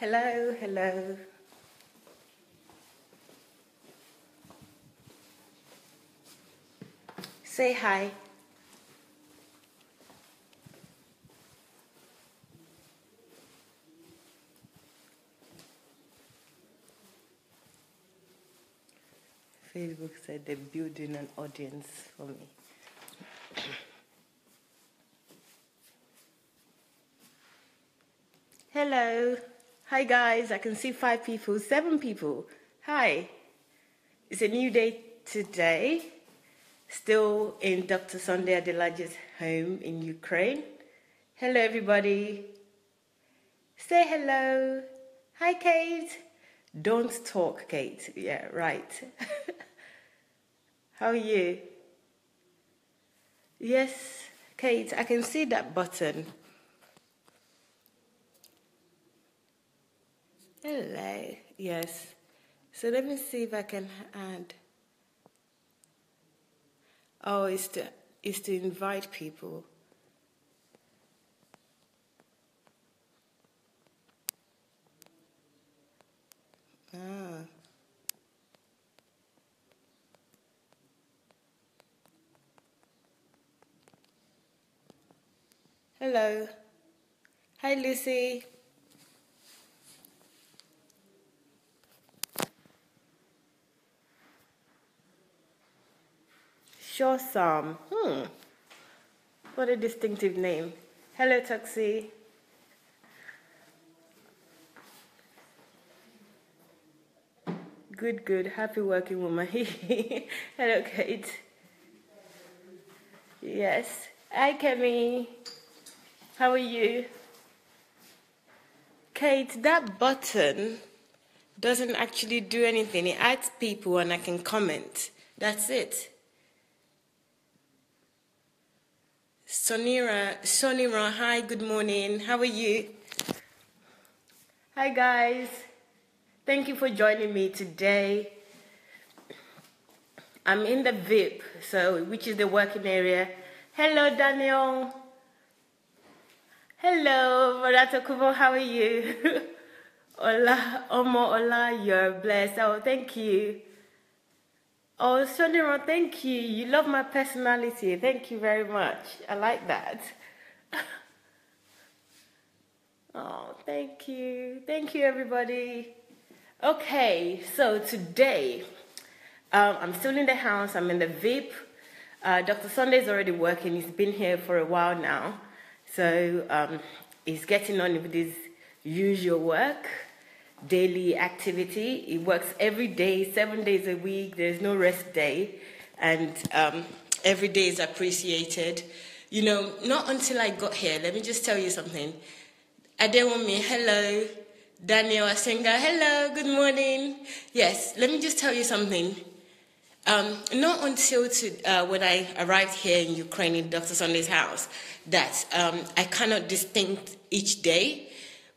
Hello, hello. Say hi. Facebook said they're building an audience for me. Hello. Hi, guys. I can see five people, seven people. Hi. It's a new day today. Still in Dr. Sunday Adelaja's home in Ukraine. Hello, everybody. Say hello. Hi, Kate. Don't talk, Kate. Yeah, right. How are you? Yes, Kate, I can see that button. Hello. Yes. So let me see if I can add. Oh, it's to, it's to invite people. Ah. Hello. Hi, Lucy. Sure, Sam. Hmm. What a distinctive name. Hello, Taxi. Good, good. Happy working woman. Hello, Kate. Yes. Hi, Kemi. How are you? Kate, that button doesn't actually do anything. It adds people and I can comment. That's it. Sonira, Sonira, hi, good morning. How are you? Hi, guys. Thank you for joining me today. I'm in the VIP, so which is the working area. Hello, Daniel. Hello, Barato Kubo, how are you? Ola, Omo, Ola, you're blessed. Oh, thank you. Oh, Sonira, thank you. You love my personality. Thank you very much. I like that. oh, thank you. Thank you, everybody. Okay, so today um, I'm still in the house. I'm in the VIP. Uh, Dr. Sunday's already working. He's been here for a while now. So um, he's getting on with his usual work, daily activity. He works every day, seven days a week. There's no rest day. And um, every day is appreciated. You know, not until I got here, let me just tell you something. Adewumi, hello. Daniel Asenga, hello, good morning. Yes, let me just tell you something. Um, not until to, uh, when I arrived here in Ukraine in Dr. Sunday's house that um, I cannot distinct each day.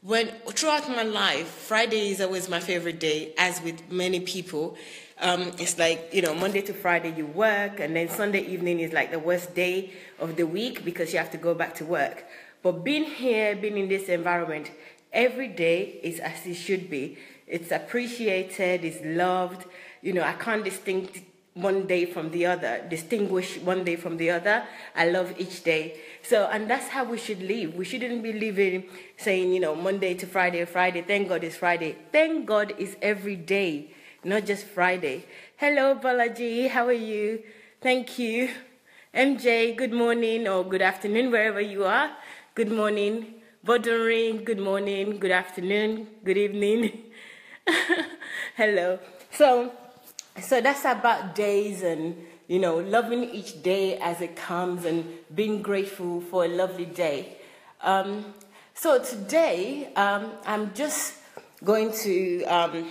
When throughout my life, Friday is always my favorite day, as with many people. Um, it's like you know Monday to Friday you work, and then Sunday evening is like the worst day of the week because you have to go back to work. But being here, being in this environment, every day is as it should be. It's appreciated, it's loved. You know, I can't distinct one day from the other, distinguish one day from the other. I love each day. So, and that's how we should live. We shouldn't be living saying, you know, Monday to Friday, Friday, thank God it's Friday. Thank God is every day, not just Friday. Hello, Balaji, how are you? Thank you. MJ, good morning or good afternoon, wherever you are. Good morning. Bodori, good morning, good afternoon, good evening. Hello. So, so that's about days and you know loving each day as it comes and being grateful for a lovely day. Um, so today um, I'm just going to um,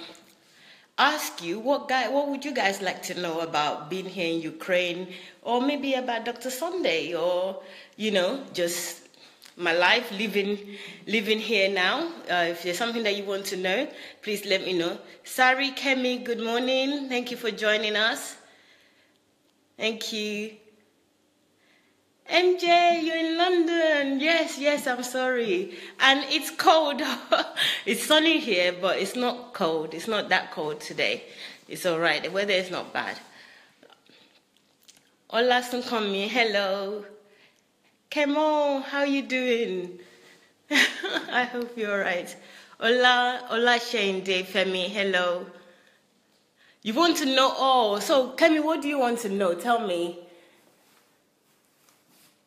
ask you what guy, what would you guys like to know about being here in Ukraine, or maybe about Dr. Sunday, or you know just my life living living here now. Uh, if there's something that you want to know, please let me know. Sari Kemi, good morning. Thank you for joining us. Thank you. MJ, you're in London. Yes, yes, I'm sorry. And it's cold. it's sunny here, but it's not cold. It's not that cold today. It's all right. The weather is not bad. Hola, Sunkomi. Hello. Kemo, how you doing? I hope you're all right. Hola, hola, Shane Day Femi. Hello. You want to know all. So, Kemi, what do you want to know? Tell me.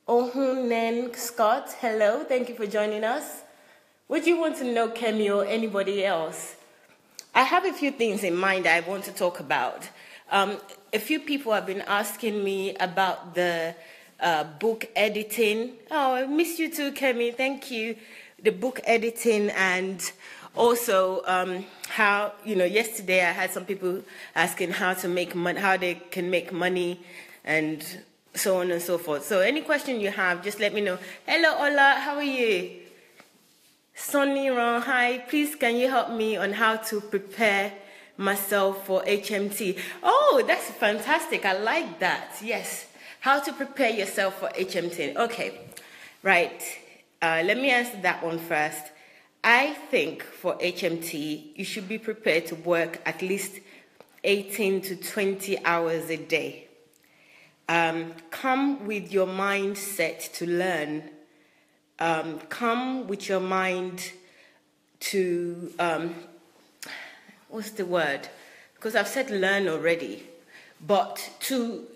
Ohunen Scott, hello, thank you for joining us. What do you want to know, Kemi, or anybody else? I have a few things in mind I want to talk about. Um, a few people have been asking me about the uh, book editing. Oh, I miss you too, Kemi. Thank you. The book editing and also um, how you know yesterday I had some people asking how to make money, how they can make money, and so on and so forth. So any question you have, just let me know. Hello, Ola, how are you? Sonny Ron, hi. Please, can you help me on how to prepare myself for HMT? Oh, that's fantastic. I like that. Yes. How to prepare yourself for HMT. Okay, right. Uh, let me answer that one first. I think for HMT, you should be prepared to work at least 18 to 20 hours a day. Um, come with your mindset to learn. Um, come with your mind to, um, what's the word? Because I've said learn already, but to,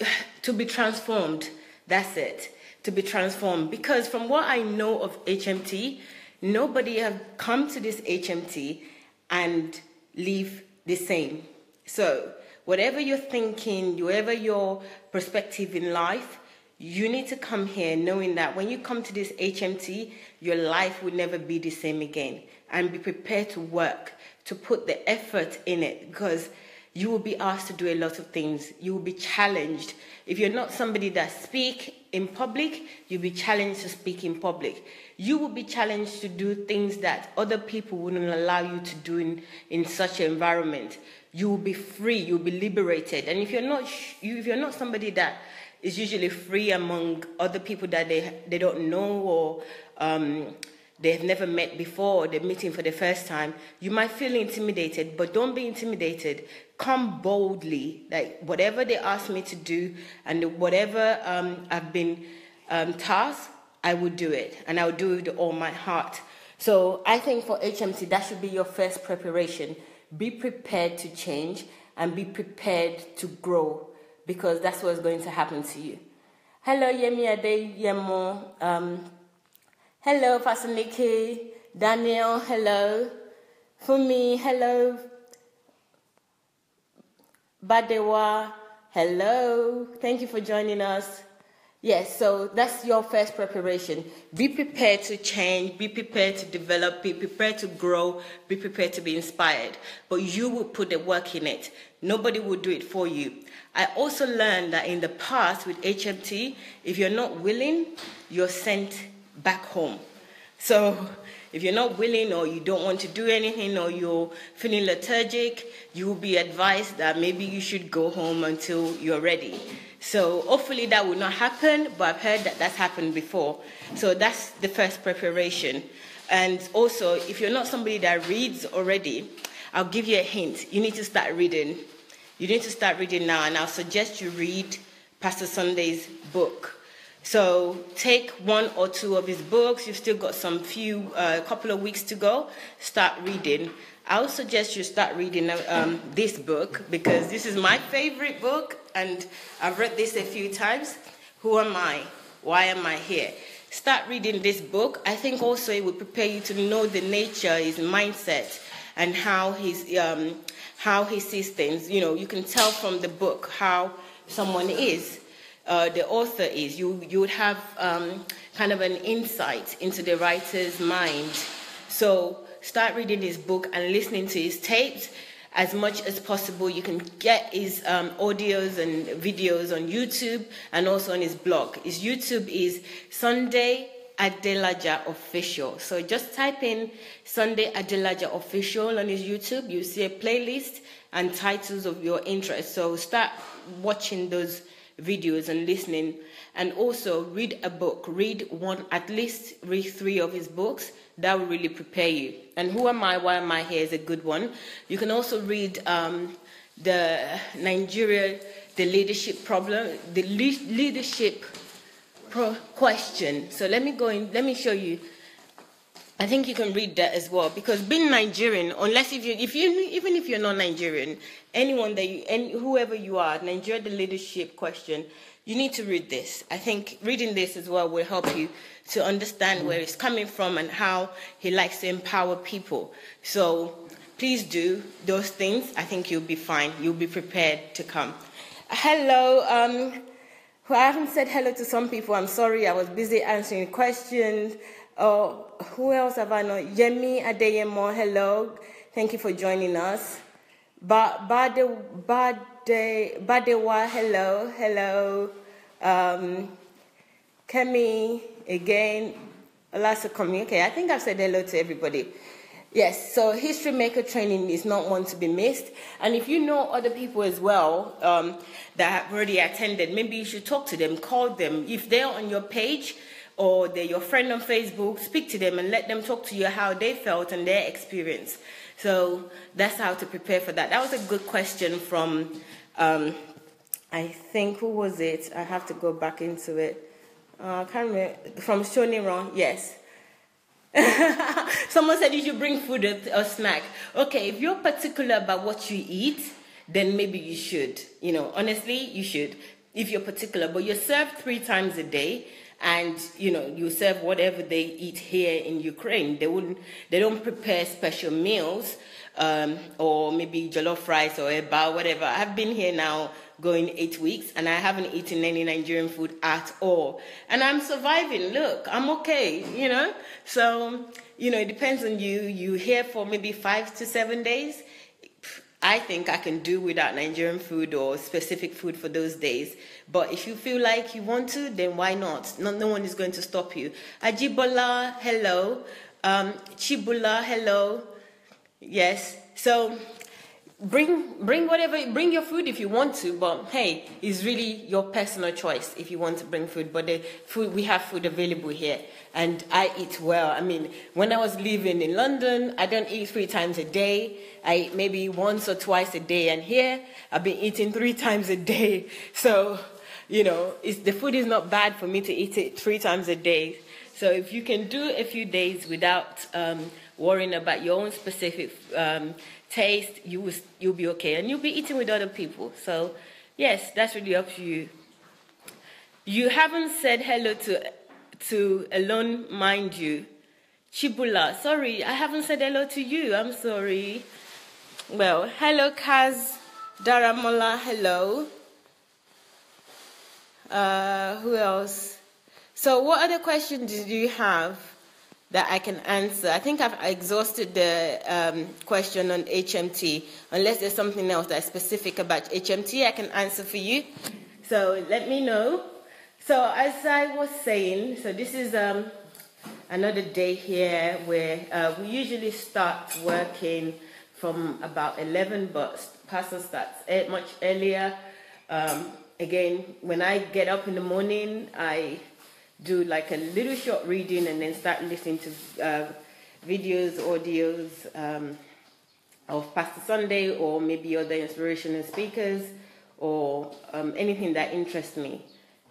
to be transformed, that's it, to be transformed. Because from what I know of HMT, nobody have come to this HMT and leave the same. So whatever you're thinking, whatever your perspective in life, you need to come here knowing that when you come to this HMT, your life will never be the same again. And be prepared to work, to put the effort in it because you will be asked to do a lot of things. You will be challenged. If you're not somebody that speak in public, you'll be challenged to speak in public. You will be challenged to do things that other people wouldn't allow you to do in, in such an environment you will be free, you'll be liberated. And if you're not, if you're not somebody that is usually free among other people that they, they don't know or um, they have never met before, or they're meeting for the first time, you might feel intimidated, but don't be intimidated. Come boldly, like whatever they ask me to do and whatever um, I've been um, tasked, I will do it, and I will do it with all my heart. So I think for HMT, that should be your first preparation be prepared to change and be prepared to grow because that's what's going to happen to you. Hello, Yemi Adeyemo. Um, hello, Fasaniki. Daniel, hello. Fumi, hello. Badewa, hello. Thank you for joining us. Yes, so that's your first preparation. Be prepared to change, be prepared to develop, be prepared to grow, be prepared to be inspired. But you will put the work in it. Nobody will do it for you. I also learned that in the past with HMT, if you're not willing, you're sent back home. So if you're not willing or you don't want to do anything or you're feeling lethargic, you will be advised that maybe you should go home until you're ready. So hopefully that will not happen, but I've heard that that's happened before. So that's the first preparation. And also, if you're not somebody that reads already, I'll give you a hint. You need to start reading. You need to start reading now, and I'll suggest you read Pastor Sunday's book. So take one or two of his books. You've still got some few, a uh, couple of weeks to go. Start reading. I would suggest you start reading um, this book because this is my favorite book and I've read this a few times. Who am I? Why am I here? Start reading this book. I think also it will prepare you to know the nature, his mindset, and how he's um, how he sees things. You know, you can tell from the book how someone is. Uh, the author is. You you would have um, kind of an insight into the writer's mind. So start reading his book and listening to his tapes as much as possible. You can get his um, audios and videos on YouTube and also on his blog. His YouTube is Sunday Adelaja Official. So just type in Sunday Adelaja Official on his YouTube. You see a playlist and titles of your interest. So start watching those videos and listening. And also read a book. Read one, at least read three of his books. That will really prepare you. And Who Am I? Why Am I Here is a good one. You can also read um, the Nigeria, the leadership problem, the le- leadership pro- question. So let me go in, let me show you I think you can read that as well because being Nigerian, unless if you, if you, even if you're not Nigerian, anyone that you, any, whoever you are, Nigeria the leadership question, you need to read this. I think reading this as well will help you to understand where it's coming from and how he likes to empower people. So please do those things. I think you'll be fine. You'll be prepared to come. Hello. Um, I haven't said hello to some people. I'm sorry. I was busy answering questions. Oh, who else have I known? Yemi Adeyemo, hello. Thank you for joining us. Ba- Bade, Bade, Badewa, hello, hello. Um, Kemi, again, Alasa Okay, I think I've said hello to everybody. Yes, so history maker training is not one to be missed. And if you know other people as well um, that have already attended, maybe you should talk to them, call them. If they're on your page, or they're your friend on Facebook, speak to them and let them talk to you how they felt and their experience. So that's how to prepare for that. That was a good question from, um, I think, who was it? I have to go back into it. Uh, I can't remember. From Shoniron, yes. Someone said you should bring food or snack. Okay, if you're particular about what you eat, then maybe you should. You know, honestly, you should. If you're particular, but you're served three times a day, and you know you serve whatever they eat here in Ukraine. They wouldn't, they don't prepare special meals um, or maybe jollof rice or a eba, whatever. I've been here now going eight weeks and I haven't eaten any Nigerian food at all, and I'm surviving. Look, I'm okay, you know. So you know it depends on you. You here for maybe five to seven days I think I can do without Nigerian food or specific food for those days. But if you feel like you want to, then why not? No, no one is going to stop you. Ajibola, hello. Um, Chibula, hello. Yes. So bring bring whatever bring your food if you want to but hey it's really your personal choice if you want to bring food but the food we have food available here and i eat well i mean when i was living in london i don't eat three times a day i eat maybe once or twice a day and here i've been eating three times a day so you know the food is not bad for me to eat it three times a day so if you can do a few days without um, worrying about your own specific um, taste, you will, you'll be okay. And you'll be eating with other people. So, yes, that's really up to you. You haven't said hello to, to Alone Mind You. Chibula, sorry, I haven't said hello to you. I'm sorry. Well, hello, Kaz Daramola, hello. Uh, who else? So, what other questions do you have? that I can answer. I think I've exhausted the um, question on HMT. Unless there's something else that's specific about HMT, I can answer for you. So let me know. So as I was saying, so this is um, another day here where uh, we usually start working from about 11, but Pastor starts much earlier. Um, again, when I get up in the morning, I do like a little short reading and then start listening to uh, videos, audios um, of Pastor Sunday or maybe other inspirational speakers or um, anything that interests me.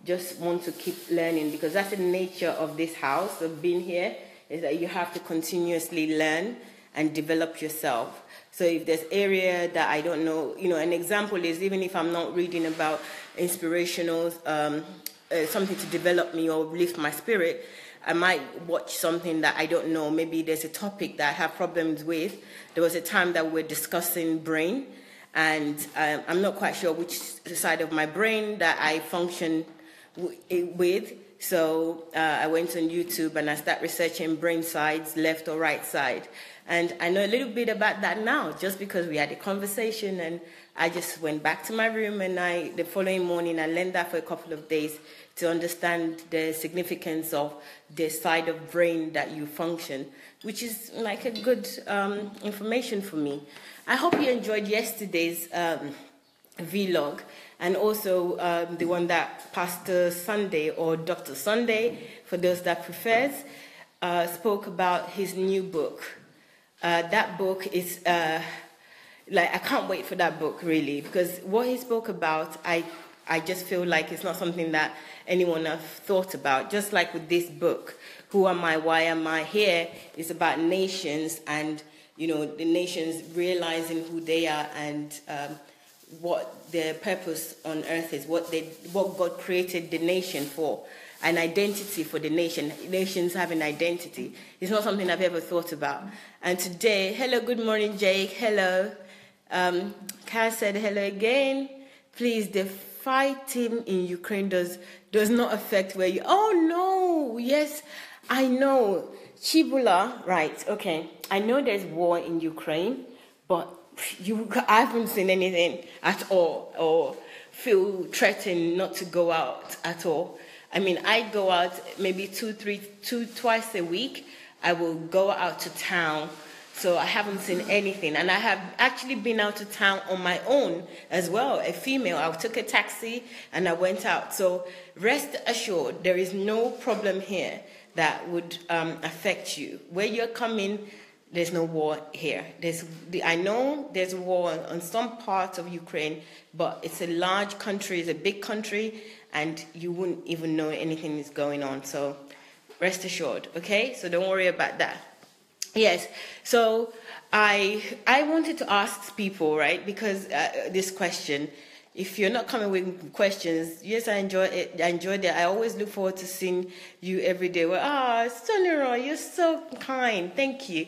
Just want to keep learning because that's the nature of this house of being here is that you have to continuously learn and develop yourself. So if there's area that I don't know, you know, an example is even if I'm not reading about inspirational um, uh, something to develop me or lift my spirit, I might watch something that I don't know. Maybe there's a topic that I have problems with. There was a time that we are discussing brain, and um, I'm not quite sure which side of my brain that I function with. So uh, I went on YouTube and I started researching brain sides, left or right side. And I know a little bit about that now, just because we had a conversation and I just went back to my room and I, the following morning, I learned that for a couple of days to understand the significance of the side of brain that you function, which is like a good um, information for me. I hope you enjoyed yesterday's um, vlog, and also um, the one that Pastor Sunday or Dr. Sunday, for those that prefers, uh, spoke about his new book. Uh, that book is uh, like I can't wait for that book really because what he spoke about, I I just feel like it's not something that anyone have thought about. Just like with this book, Who Am I? Why Am I Here?" Is about nations and you know the nations realizing who they are and um, what their purpose on earth is, what they what God created the nation for an identity for the nation. Nations have an identity. It's not something I've ever thought about. And today, hello, good morning, Jake. Hello. Um, Cass said hello again. Please, the fighting in Ukraine does does not affect where you. Oh no, yes, I know. Chibula, right? Okay, I know there's war in Ukraine, but you, I haven't seen anything at all, or feel threatened not to go out at all. I mean, I go out maybe two, three, two, twice a week. I will go out to town. So I haven't seen anything. And I have actually been out to town on my own as well, a female. I took a taxi and I went out. So rest assured, there is no problem here that would um, affect you. Where you're coming, there's no war here. There's, I know there's a war on, some parts of Ukraine, but it's a large country, it's a big country, and you wouldn't even know anything is going on. So rest assured, okay? So don't worry about that. Yes. So I I wanted to ask people, right? Because uh, this question, if you're not coming with questions, yes, I enjoy it. I enjoyed it. I always look forward to seeing you every day. Well, ah, oh, Sonira, you're so kind. Thank you.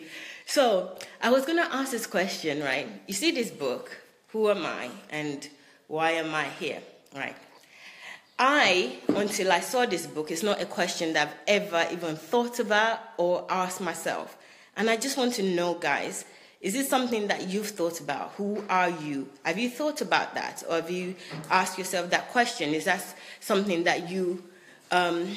So I was gonna ask this question, right? You see this book, Who Am I and Why Am I Here? Right. I, until I saw this book, it's not a question that I've ever even thought about or asked myself. And I just want to know, guys, is this something that you've thought about? Who are you? Have you thought about that? Or have you asked yourself that question? Is that something that you, um,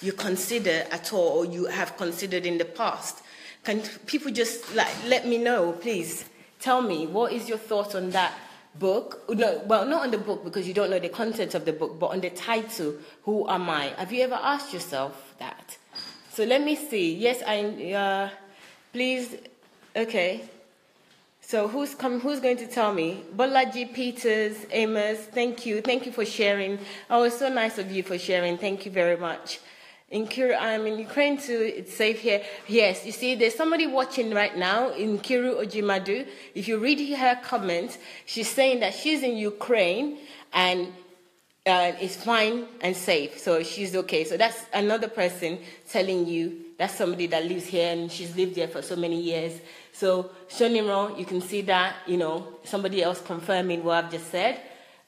you consider at all or you have considered in the past? Can people just like let me know, please? Tell me, what is your thought on that book. No, well, not on the book because you don't know the content of the book, but on the title, Who Am I? Have you ever asked yourself that? So let me see. Yes, I. Uh, please. Okay. So who's come? Who's going to tell me? Bolaji Peters, Amos. Thank you. Thank you for sharing. Oh, it's so nice of you for sharing. Thank you very much. Nkiru, I'm in Ukraine too. It's safe here. Yes, you see, there's somebody watching right now in Kiru Ojimadu. If you read her comment, she's saying that she's in Ukraine and uh, is fine and safe. So she's okay. So that's another person telling you that's somebody that lives here and she's lived here for so many years. So Shonimro, you can see that, you know, somebody else confirming what I've just said.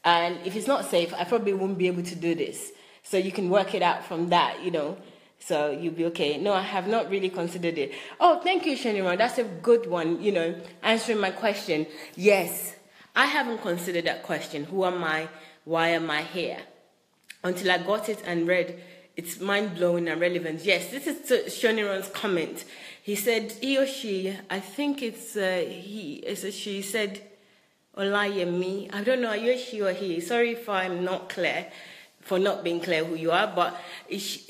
And if it's not safe, I probably won't be able to do this. So you can work it out from that, you know. So you'll be okay. No, I have not really considered it. Oh, thank you, Shanira. That's a good one, you know, answering my question. Yes, I haven't considered that question. Who am I? Why am I here? Until I got it and read it's mind blowing and relevant. Yes, this is Shoniron's comment. He said, he or she, I think it's uh, he, it's a she, said, Olayemi. I don't know, are you she or he? Sorry if I'm not clear for not being clear who you are, but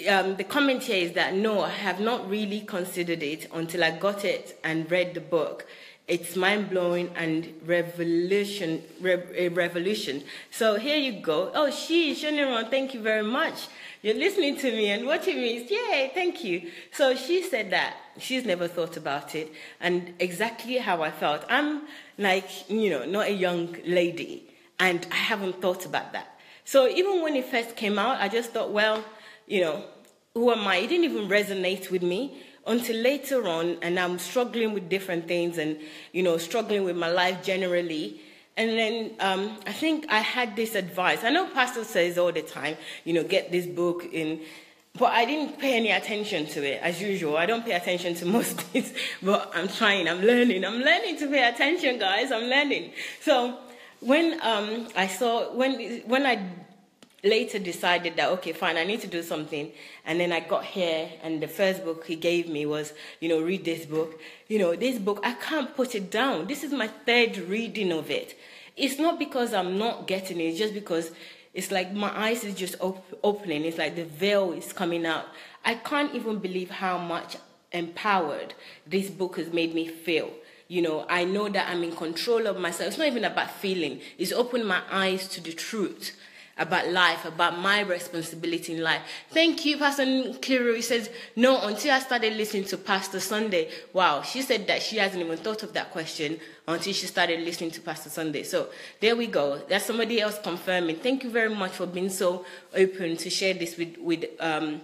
um, the comment here is that no, I have not really considered it until I got it and read the book. It's mind blowing and revolution, a revolution. So here you go. Oh, she, Shoniron, thank you very much. You're listening to me and watching me. Yay, thank you. So she said that she's never thought about it, and exactly how I felt. I'm like, you know, not a young lady, and I haven't thought about that. So even when it first came out, I just thought, well, you know, who am I? It didn't even resonate with me until later on, and I'm struggling with different things and, you know, struggling with my life generally. And then um, I think I had this advice. I know Pastor says all the time, you know, get this book in. But I didn't pay any attention to it, as usual. I don't pay attention to most things, but I'm trying, I'm learning. I'm learning to pay attention, guys. I'm learning. So when um, I saw when when I later decided that okay fine i need to do something and then i got here and the first book he gave me was you know read this book you know this book i can't put it down this is my third reading of it it's not because I'm not getting it, it's just because it's like my eyes is just op- opening. It's like the veil is coming out. I can't even believe how much empowered this book has made me feel. You know, I know that I'm in control of myself. It's not even about feeling, it's opened my eyes to the truth about life, about my responsibility in life. Thank you, Pastor Kiro. He says, No, until I started listening to Pastor Sunday. Wow, she said that she hasn't even thought of that question until she started listening to Pastor Sunday. So there we go. That's somebody else confirming. Thank you very much for being so open to share this with, with, um,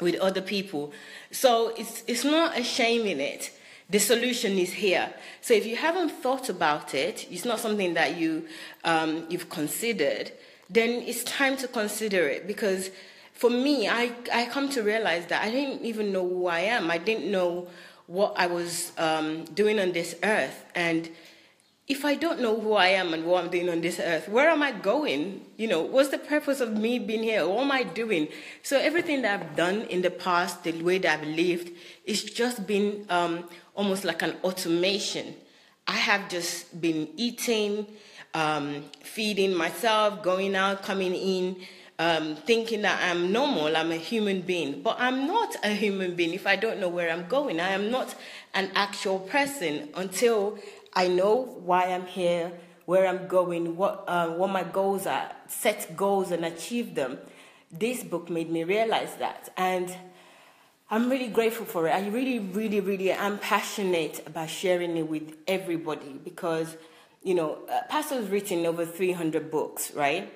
with other people. So it's, it's not a shame in it. The solution is here. So if you haven't thought about it, it's not something that you, um, you've considered, then it's time to consider it because for me, I, I come to realize that I didn't even know who I am. I didn't know what I was um, doing on this earth. And if I don't know who I am and what I'm doing on this earth, where am I going? You know, what's the purpose of me being here? What am I doing? So everything that I've done in the past, the way that I've lived, it's just been um, almost like an automation. I have just been eating, um, feeding myself, going out, coming in, um, thinking that I'm normal, I'm a human being. But I'm not a human being if I don't know where I'm going. I am not an actual person until I know why I'm here, where I'm going, what, uh, what my goals are, set goals and achieve them. This book made me realize that. And I'm really grateful for it. I really, really, really am passionate about sharing it with everybody because you know, uh, Pastor's written over 300 books, right?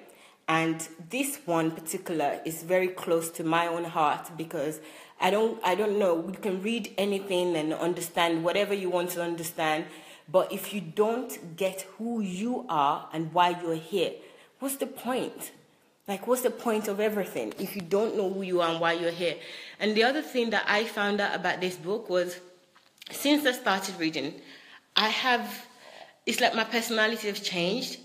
And this one particular is very close to my own heart because I don't, I don't know, you can read anything and understand whatever you want to understand, but if you don't get who you are and why you're here, what's the point? Like, what's the point of everything if you don't know who you are and why you're here? And the other thing that I found out about this book was since I started reading, I have it's like my personality has changed.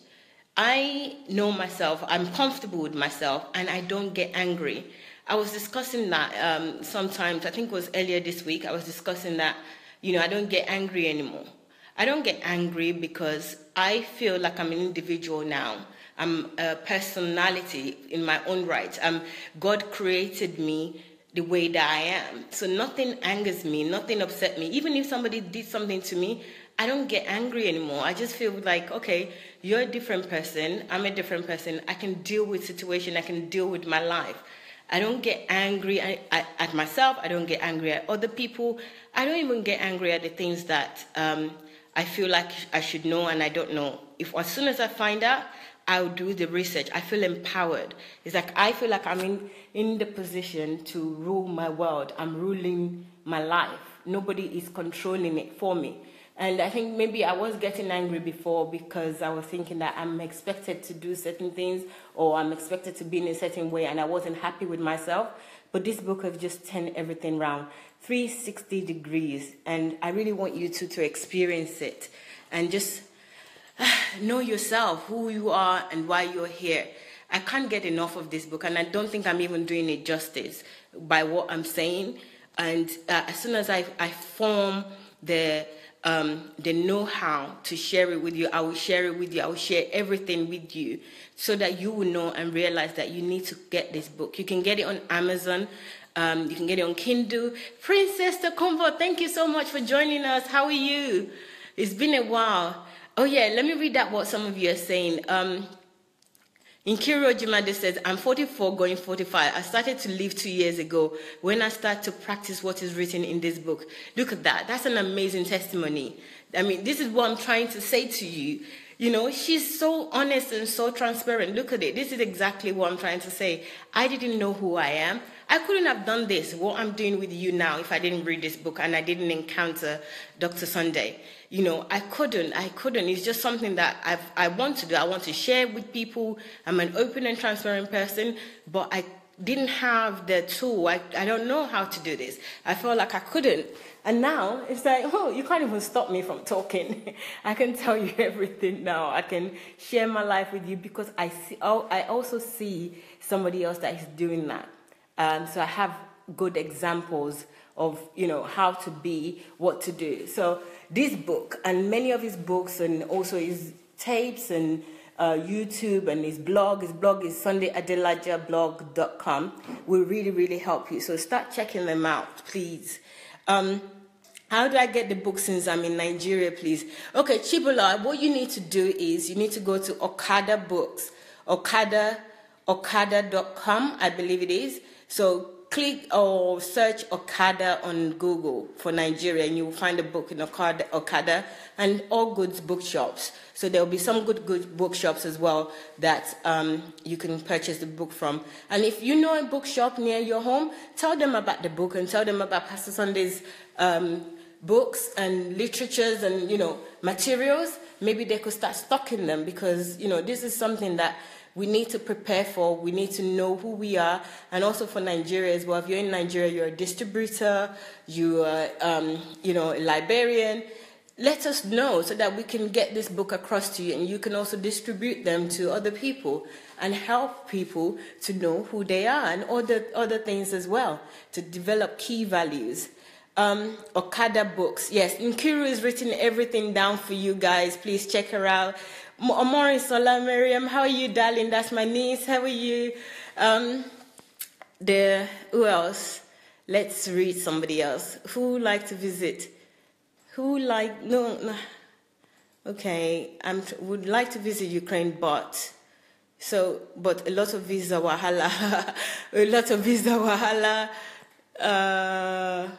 I know myself, I'm comfortable with myself, and I don't get angry. I was discussing that um, sometimes, I think it was earlier this week, I was discussing that, you know, I don't get angry anymore. I don't get angry because I feel like I'm an individual now. I'm a personality in my own right. Um, God created me the way that I am. So nothing angers me, nothing upset me. Even if somebody did something to me, I don't get angry anymore. I just feel like, okay, you're a different person. I'm a different person. I can deal with situation. I can deal with my life. I don't get angry at, myself. I don't get angry at other people. I don't even get angry at the things that um, I feel like I should know and I don't know. If as soon as I find out, I'll do the research. I feel empowered. It's like I feel like I'm in, in the position to rule my world. I'm ruling my life. Nobody is controlling it for me. And I think maybe I was getting angry before because I was thinking that I'm expected to do certain things or I'm expected to be in a certain way and I wasn't happy with myself. But this book has just turned everything around 360 degrees. And I really want you to, to experience it and just know yourself, who you are, and why you're here. I can't get enough of this book, and I don't think I'm even doing it justice by what I'm saying. And uh, as soon as I, I form the um, the know-how to share it with you. I will share it with you. I will share everything with you so that you will know and realize that you need to get this book. You can get it on Amazon. Um, you can get it on Kindle. Princess Takumbo, thank you so much for joining us. How are you? It's been a while. Oh yeah, let me read out what some of you are saying. Um, Nkiru says, I'm 44 going 45. I started to live two years ago when I started to practice what is written in this book. Look at that. That's an amazing testimony. I mean, this is what I'm trying to say to you. You know, she's so honest and so transparent. Look at it. This is exactly what I'm trying to say. I didn't know who I am. I couldn't have done this, what I'm doing with you now, if I didn't read this book and I didn't encounter Dr. Sunday you know, I couldn't. I couldn't. It's just something that I've, I want to do. I want to share with people. I'm an open and transparent person, but I didn't have the tool. I, I don't know how to do this. I felt like I couldn't. And now it's like, oh, you can't even stop me from talking. I can tell you everything now. I can share my life with you because I see. Oh, I also see somebody else that is doing that. Um, so I have good examples of you know how to be, what to do. So this book and many of his books and also his tapes and uh, YouTube and his blog. His blog is sundayadelajablog.com. Will really, really help you. So start checking them out, please. Um, how do I get the book since I'm in Nigeria, please? Okay, Chibola, what you need to do is you need to go to Okada Books, Okada, Okada.com, I believe it is. So click or search Okada on Google for Nigeria, and you will find a book in Okada, Okada and all goods bookshops. So there will be some good good bookshops as well that um, you can purchase the book from. And if you know a bookshop near your home, tell them about the book and tell them about Pastor Sunday's um, books and literatures and you know materials. Maybe they could start stocking them because you know this is something that we need to prepare for. We need to know who we are, and also for Nigeria as well. If you're in Nigeria, you're a distributor, you are, um, you know, a librarian. Let us know so that we can get this book across to you, and you can also distribute them to other people and help people to know who they are and other other things as well to develop key values. Um, Okada Books. Yes, Nkiru has written everything down for you guys. Please check her out. Amori Sola Miriam, how are you, darling? That's my niece. How are you? Um, the who else? Let's read somebody else. Who would like to visit? Who like no? no. Okay, I would like to visit Ukraine, but so but a lot of visa wahala, a lot of visa wahala. Uh,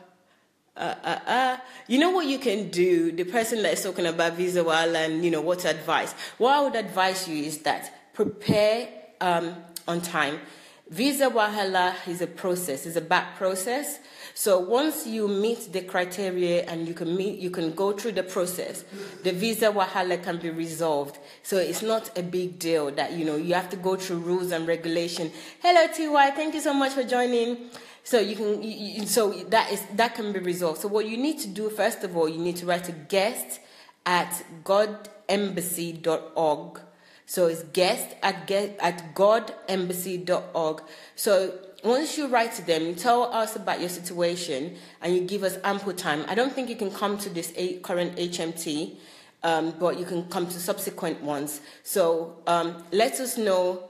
uh, uh, uh. You know what you can do? The person that is talking about visa while and you know what advice? What I would advise you is that prepare um, on time. Visa wahala is a process, it's a back process. So once you meet the criteria and you can meet, you can go through the process, the visa wahala can be resolved. So it's not a big deal that you know you have to go through rules and regulation. Hello Ty, thank you so much for joining. So you can, you, so that is that can be resolved. So what you need to do first of all, you need to write a guest at godembassy.org. So it's guest at get at godembassy.org. So once you write to them, tell us about your situation and you give us ample time. I don't think you can come to this current HMT, um, but you can come to subsequent ones. So um, let us know.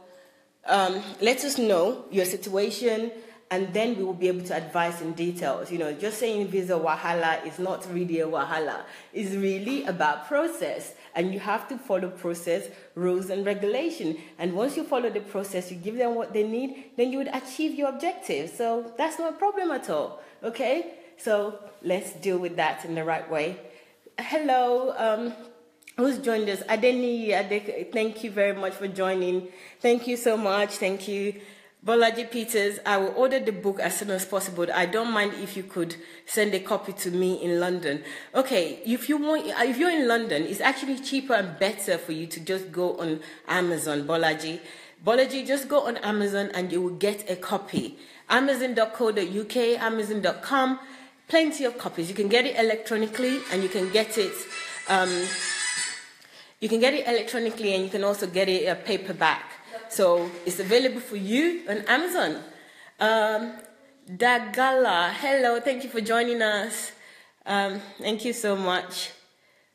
Um, let us know your situation and then we will be able to advise in details. You know, just saying visa wahala is not really a wahala. It's really about process, and you have to follow process, rules, and regulation. And once you follow the process, you give them what they need, then you would achieve your objective. So that's not a problem at all. Okay, so let's deal with that in the right way. Hello. Um, who's joined us? Adeni, Adek, thank you very much for joining. Thank you so much. Thank you. Bolaji Peters, I will order the book as soon as possible. I don't mind if you could send a copy to me in London. Okay, if you want, if you're in London, it's actually cheaper and better for you to just go on Amazon, Bolaji. Bolaji, just go on Amazon and you will get a copy. Amazon.co.uk, Amazon.com, plenty of copies. You can get it electronically and you can get it. Um, you can get it electronically and you can also get it a paperback. So it's available for you on Amazon. Um, Dagala, hello, thank you for joining us. Um, thank you so much.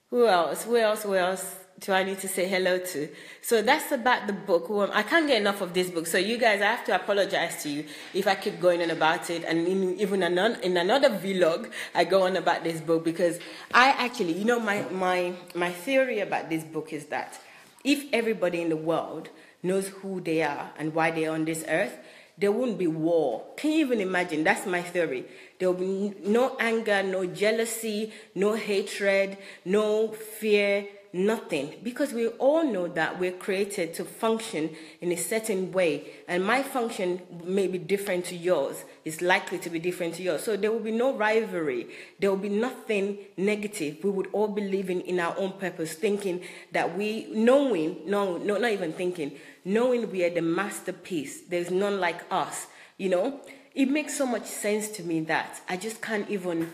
Who else? Who else? Who else do I need to say hello to? So that's about the book. I can't get enough of this book. So you guys, I have to apologize to you if I keep going on about it. And in, even in another vlog, I go on about this book because I actually, you know, my, my, my theory about this book is that if everybody in the world knows who they are and why they're on this earth, there won't be war. Can you even imagine? That's my theory. There will be no anger, no jealousy, no hatred, no fear, nothing because we all know that we're created to function in a certain way and my function may be different to yours it's likely to be different to yours so there will be no rivalry there will be nothing negative we would all be living in our own purpose thinking that we knowing no no not even thinking knowing we are the masterpiece there's none like us you know it makes so much sense to me that i just can't even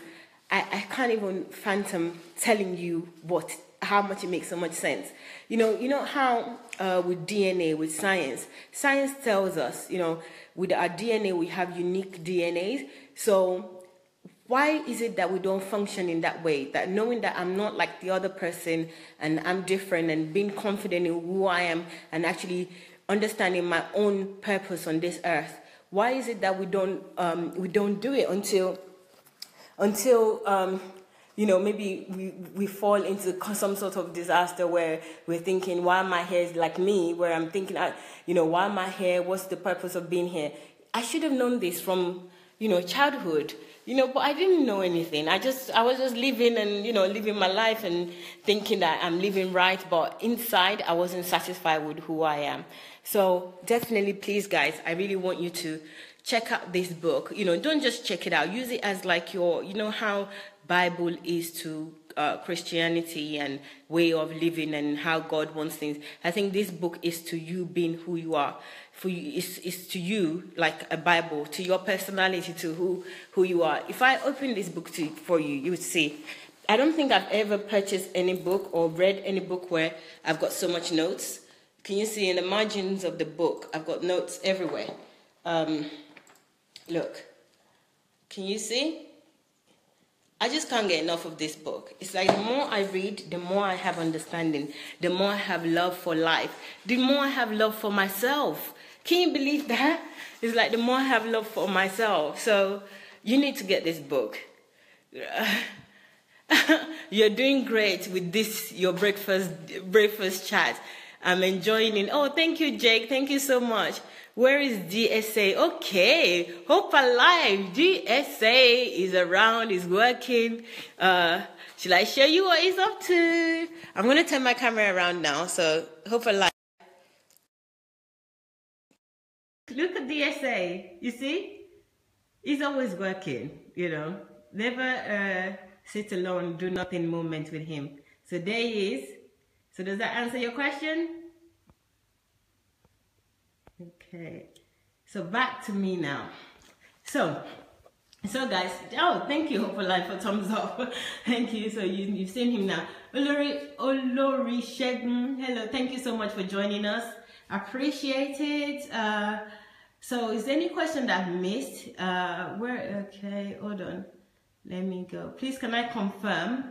I, I can't even phantom telling you what how much it makes so much sense. You know, you know how uh, with DNA, with science, science tells us, you know, with our DNA we have unique DNAs. So why is it that we don't function in that way? That knowing that I'm not like the other person and I'm different and being confident in who I am and actually understanding my own purpose on this earth. Why is it that we don't um, we don't do it until until um, you know maybe we we fall into some sort of disaster where we're thinking why my hair is like me where I'm thinking you know why my hair what's the purpose of being here I should have known this from you know childhood. You know but i didn't know anything. I just i was just living and you know living my life and thinking that i'm living right but inside i wasn't satisfied with who i am. So definitely please guys i really want you to check out this book. You know don't just check it out. Use it as like your you know how bible is to uh, Christianity and way of living and how God wants things. I think this book is to you being who you are for you is, is to you like a Bible, to your personality, to who, who you are. If I open this book to, for you, you would see. I don't think I've ever purchased any book or read any book where I've got so much notes. Can you see in the margins of the book, I've got notes everywhere. Um, look, can you see? I just can't get enough of this book. It's like the more I read, the more I have understanding, the more I have love for life, the more I have love for myself. Can you believe that? It's like the more I have love for myself. So you need to get this book. You're doing great with this your breakfast breakfast chat. I'm enjoying it. Oh, thank you, Jake. Thank you so much. Where is DSA? Okay, Hope Alive. DSA is around, is working. Uh, shall I show you what he's up to? I'm gonna turn my camera around now. So Hope Alive. Look at DSA. You see? He's always working, you know. Never uh, sit alone, do nothing moment with him. So there he is. So does that answer your question? Okay. So back to me now. So, so guys, oh, thank you, Hope for Life, for thumbs up. thank you. So you, you've seen him now. Olori, Olori Shegun, hello. Thank you so much for joining us. Appreciate it. Uh, so is there any question that I've missed? Uh, where, okay, hold on. Let me go. Please, can I confirm?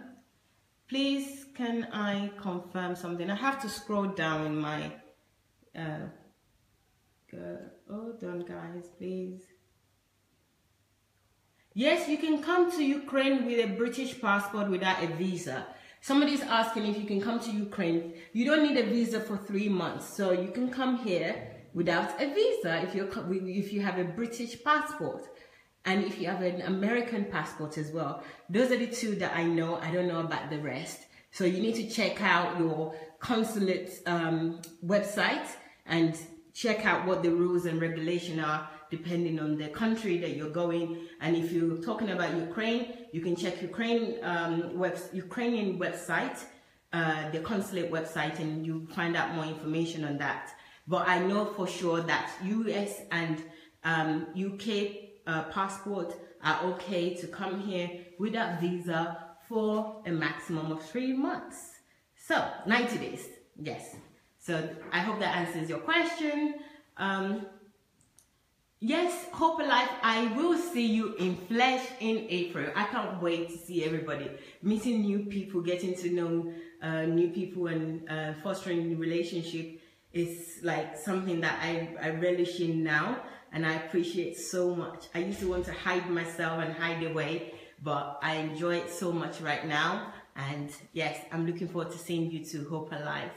Please, can I confirm something? I have to scroll down in my, uh, go. hold on guys, please. Yes, you can come to Ukraine with a British passport without a visa. Somebody's asking if you can come to Ukraine. You don't need a visa for three months. So you can come here without a visa if, you're, if you have a British passport and if you have an American passport as well. Those are the two that I know. I don't know about the rest. So you need to check out your consulate um, website and check out what the rules and regulation are depending on the country that you're going. And if you're talking about Ukraine, you can check Ukraine um, web, Ukrainian website, uh, the consulate website, and you find out more information on that. But I know for sure that US and um, UK uh, passport are okay to come here without visa for a maximum of three months. So 90 days, yes. So I hope that answers your question. Um, yes, Hope Alive, I will see you in flesh in April. I can't wait to see everybody, meeting new people, getting to know uh, new people and uh, fostering new relationship is like something that I, I relish in now and I appreciate so much. I used to want to hide myself and hide away, but I enjoy it so much right now. And yes, I'm looking forward to seeing you to Hope Alive.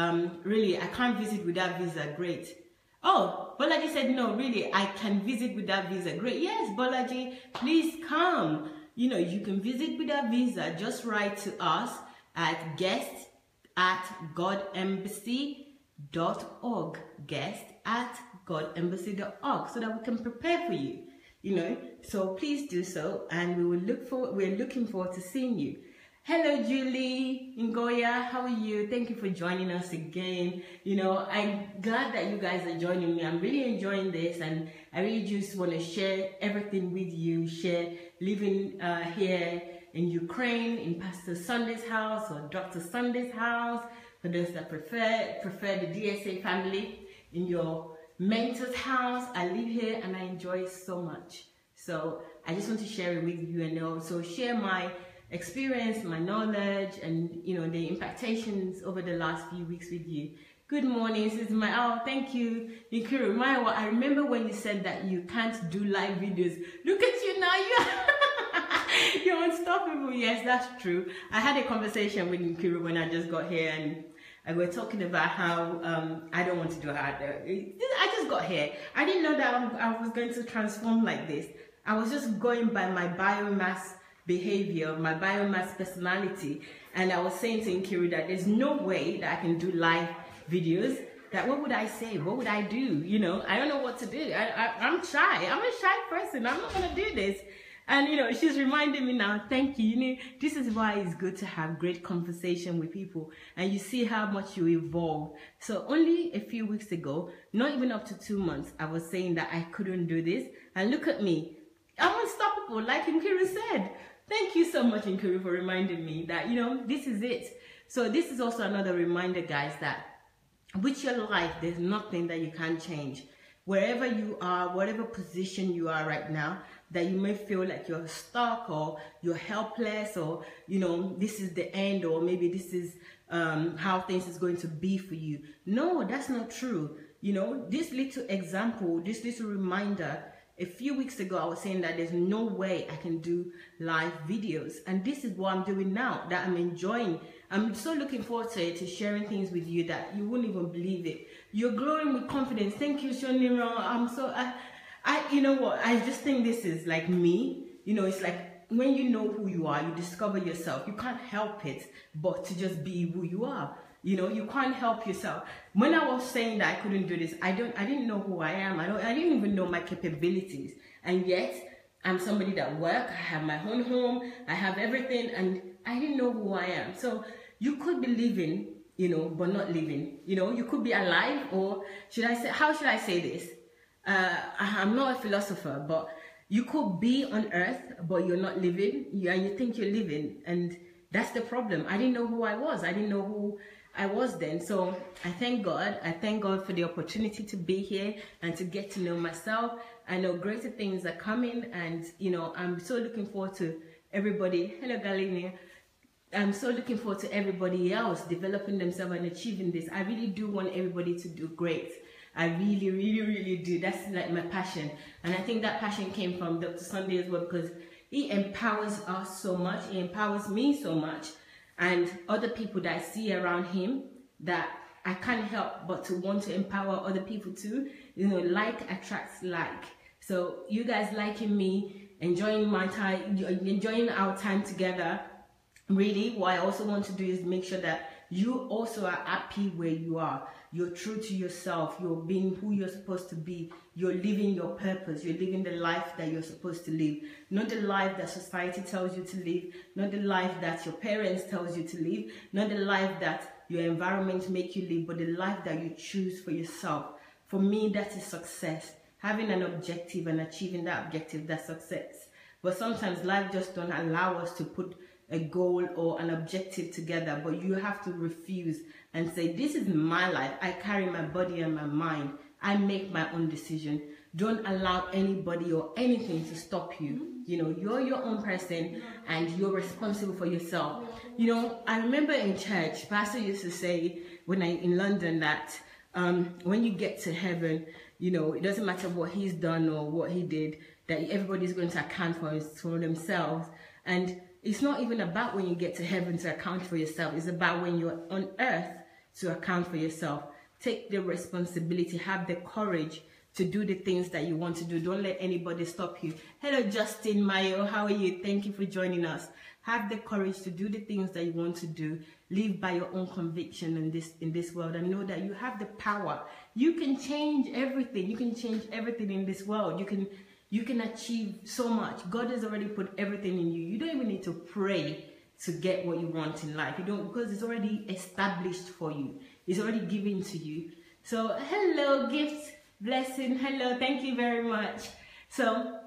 Um, really, I can't visit without visa. Great. Oh, Bolaji said, no, really, I can visit without visa. Great. Yes, Bolaji, please come. You know, you can visit without visa. Just write to us at guest at godembassy.org, guest at godembassy.org, so that we can prepare for you. You know, so please do so, and we will look for. We're looking forward to seeing you. Hello, Julie Ngoya. How are you? Thank you for joining us again. You know, I'm glad that you guys are joining me. I'm really enjoying this, and I really just want to share everything with you. Share living uh, here in Ukraine, in Pastor Sunday's house or Dr. Sunday's house, for those that prefer, prefer the DSA family in your mentor's house, I live here and I enjoy so much. So I just want to share it with you and also share my experience, my knowledge, and you know the impactations over the last few weeks with you. Good morning, this is my oh thank you. You can remind what I remember when you said that you can't do live videos. Look at you now, you you're unstoppable. Yes, that's true. I had a conversation with Nkiru when I just got here and and we're talking about how um, I don't want to do hard. I just got here. I didn't know that I was going to transform like this. I was just going by my biomass behavior, my biomass personality. And I was saying to Nkiru that there's no way that I can do live videos. That what would I say? What would I do? You know, I don't know what to do. I, I'm shy. I'm a shy person. I'm not to do this. And you know, she's reminding me now, thank you. You know, this is why it's good to have great conversation with people and you see how much you evolve. So only a few weeks ago, not even up to two months, I was saying that I couldn't do this. And look at me. I'm unstoppable, like Nkiru said. Thank you so much, Nkiru, for reminding me that, you know, this is it. So this is also another reminder, guys, that with your life, there's nothing that you can't change. Wherever you are, whatever position you are right now, that you may feel like you're stuck or you're helpless or you know this is the end or maybe this is um, how things is going to be for you no that's not true you know this little example this little reminder a few weeks ago i was saying that there's no way i can do live videos and this is what i'm doing now that i'm enjoying i'm so looking forward to it to sharing things with you that you wouldn't even believe it you're glowing with confidence thank you Shonira. i'm so I, I, you know what? I just think this is like me. You know, it's like when you know who you are, you discover yourself. You can't help it but to just be who you are. You know, you can't help yourself. When I was saying that I couldn't do this, I don't, I didn't know who I am. I don't, I didn't even know my capabilities. And yet, I'm somebody that work. I have my own home. I have everything, and I didn't know who I am. So you could be living, you know, but not living. You know, you could be alive, or should I say? How should I say this? uh, I'm not a philosopher, but you could be on earth, but you're not living, you, and you think you're living, and that's the problem. I didn't know who I was. I didn't know who I was then. So I thank God. I thank God for the opportunity to be here and to get to know myself. I know greater things are coming, and you know I'm so looking forward to everybody. Hello, Galina. I'm so looking forward to everybody else developing themselves and achieving this. I really do want everybody to do great. I really, really, really do. That's like my passion. And I think that passion came from Dr. Sunday as well because he empowers us so much. He empowers me so much. And other people that I see around him that I can't help but to want to empower other people too. You know, like attracts like. So you guys liking me, enjoying my time, enjoying our time together. Really, what I also want to do is make sure that you also are happy where you are. You're true to yourself. You're being who you're supposed to be. You're living your purpose. You're living the life that you're supposed to live. Not the life that society tells you to live. Not the life that your parents tells you to live. Not the life that your environment make you live, but the life that you choose for yourself. For me, that is success. Having an objective and achieving that objective, that's success. But sometimes life just don't allow us to put a goal or an objective together, but you have to refuse and say, This is my life. I carry my body and my mind. I make my own decision. Don't allow anybody or anything to stop you. You know, you're your own person and you're responsible for yourself. You know, I remember in church, Pastor used to say when I in London that um, when you get to heaven, you know, it doesn't matter what he's done or what he did, that everybody's going to account for, for themselves. And it's not even about when you get to heaven to account for yourself. It's about when you're on earth to account for yourself. Take the responsibility, have the courage to do the things that you want to do. Don't let anybody stop you. Hello, Justin Mayo. How are you? Thank you for joining us. Have the courage to do the things that you want to do. Live by your own conviction in this in this world and know that you have the power. You can change everything. You can change everything in this world. You can you can achieve so much. God has already put everything in you. You don't even need to pray to get what you want in life. You don't because it's already established for you. It's already given to you. So hello, gift, blessing, hello, thank you very much. So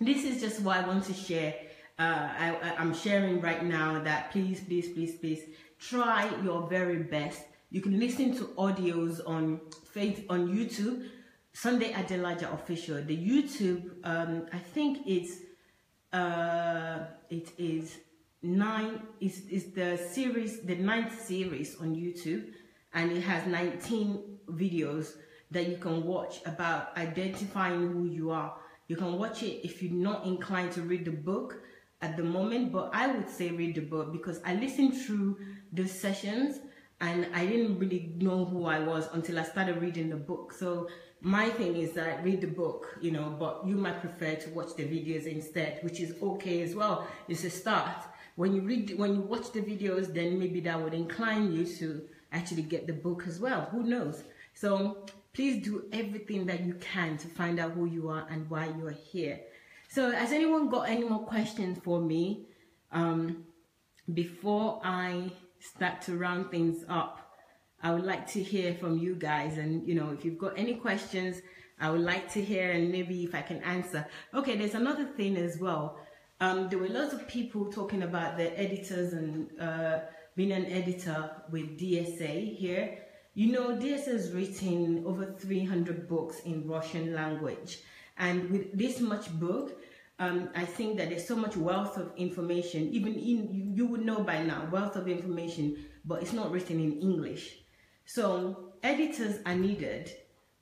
this is just what I want to share. Uh, I, I'm sharing right now that please, please, please, please try your very best. You can listen to audios on Faith on YouTube, Sunday Adelaja official. The YouTube, um, I think it's uh, it is nine. Is is the series the ninth series on YouTube, and it has 19 videos that you can watch about identifying who you are. You can watch it if you're not inclined to read the book at the moment, but I would say read the book because I listened through the sessions and I didn't really know who I was until I started reading the book. So my thing is that read the book, you know, but you might prefer to watch the videos instead, which is okay as well. It's a start. When you read, when you watch the videos, then maybe that would incline you to actually get the book as well. Who knows? So please do everything that you can to find out who you are and why you're here. So has anyone got any more questions for me um, before I start to round things up? I would like to hear from you guys and you know if you've got any questions I would like to hear and maybe if I can answer. Okay, there's another thing as well. Um, there were lots of people talking about the editors and uh, being an editor with DSA here. You know, DSA has written over 300 books in Russian language. And with this much book, um, I think that there's so much wealth of information, even in, you, you would know by now, wealth of information, but it's not written in English. So editors are needed,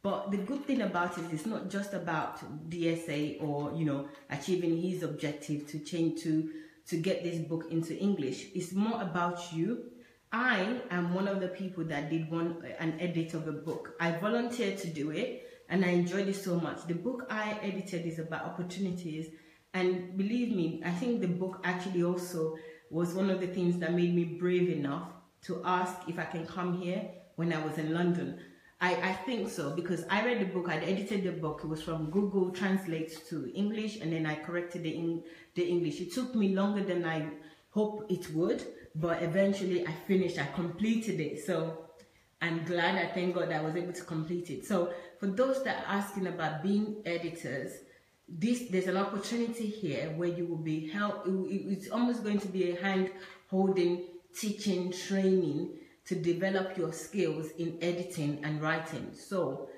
but the good thing about it is not just about DSA or, you know, achieving his objective to change to, to get this book into English. It's more about you. I am one of the people that did one an edit of a book. I volunteered to do it and I enjoyed it so much. The book I edited is about opportunities and believe me, I think the book actually also was one of the things that made me brave enough to ask if I can come here when I was in London. I, I think so because I read the book, I edited the book, it was from Google Translate to English and then I corrected the, in, the English. It took me longer than I hoped it would, but eventually I finished, I completed it. So I'm glad, I thank God I was able to complete it. So for those that are asking about being editors, this there's an opportunity here where you will be help. It's almost going to be a hand holding, teaching, training to develop your skills in editing and writing. So,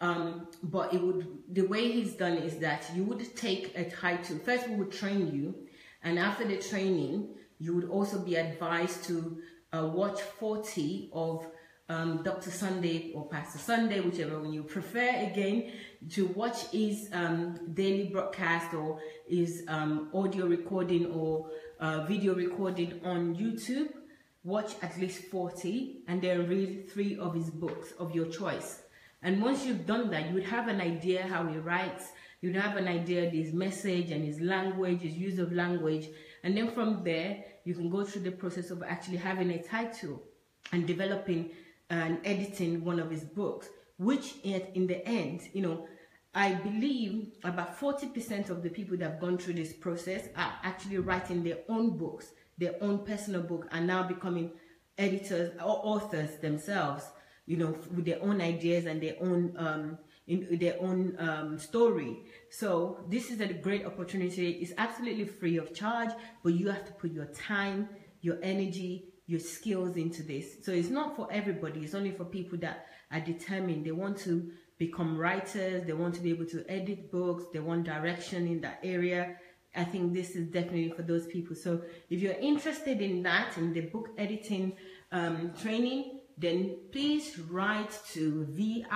um, but it would the way he's done is that you would take a title. First, we would train you, and after the training, you would also be advised to uh, watch 40 of um, Dr. Sunday or Pastor Sunday, whichever one you prefer, again, to watch his um, daily broadcast or his um, audio recording or uh, video recording on YouTube. Watch at least 40 and then read three of his books of your choice. And once you've done that, you would have an idea how he writes, you'd have an idea his message and his language, his use of language. And then from there, you can go through the process of actually having a title and developing and editing one of his books, which in the end, you know, I believe about 40% of the people that have gone through this process are actually writing their own books, their own personal book, and now becoming editors or authors themselves, you know, with their own ideas and their own um, in their own um, story. So this is a great opportunity. It's absolutely free of charge, but you have to put your time, your energy, your skills into this. So it's not for everybody. It's only for people that are determined. They want to become writers. They want to be able to edit books. They want direction in that area. I think this is definitely for those people. So if you're interested in that, in the book editing um, training, then please write to vip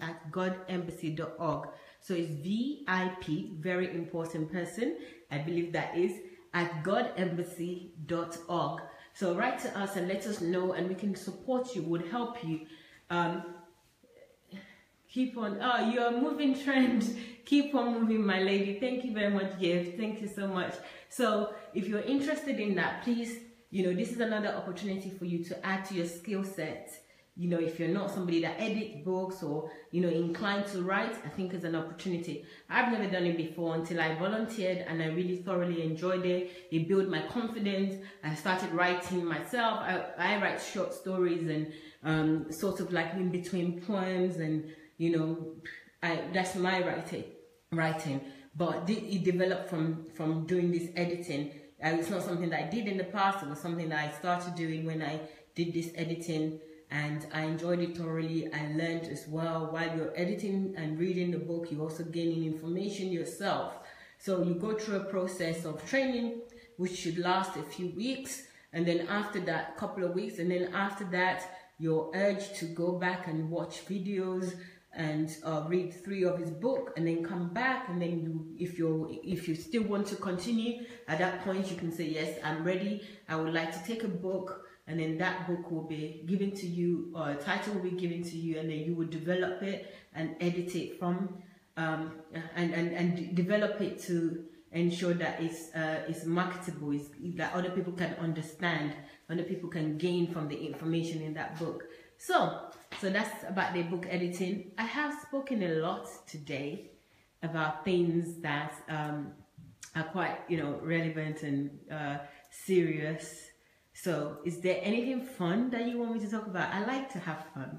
at godembassy.org. So it's VIP, very important person. I believe that is at godembassy.org. So write to us and let us know and we can support you, would help you. Um, keep on, oh, you're moving trend. keep on moving, my lady. Thank you very much, Gift. Thank you so much. So if you're interested in that, please, you know, this is another opportunity for you to add to your skill set you know, if you're not somebody that edits books or, you know, inclined to write, I think it's an opportunity. I've never done it before until I volunteered and I really thoroughly enjoyed it. It built my confidence. I started writing myself. I, I write short stories and um, sort of like in between poems and, you know, I, that's my writing. writing. But it developed from, from doing this editing. Uh, it's not something that I did in the past. It was something that I started doing when I did this editing and I enjoyed it thoroughly. I learned as well while you're editing and reading the book, you're also gaining information yourself. So you go through a process of training, which should last a few weeks, and then after that, a couple of weeks, and then after that, you're urged to go back and watch videos and uh, read three of his book and then come back and then you if you if you still want to continue at that point you can say yes i'm ready. I would like to take a book and then that book will be given to you or a title will be given to you and then you will develop it and edit it from um, and, and and develop it to ensure that it's uh, it's marketable is that other people can understand other people can gain from the information in that book. So so that's about the book editing i have spoken a lot today about things that um, are quite you know relevant and uh, serious so, is there anything fun that you want me to talk about? I like to have fun,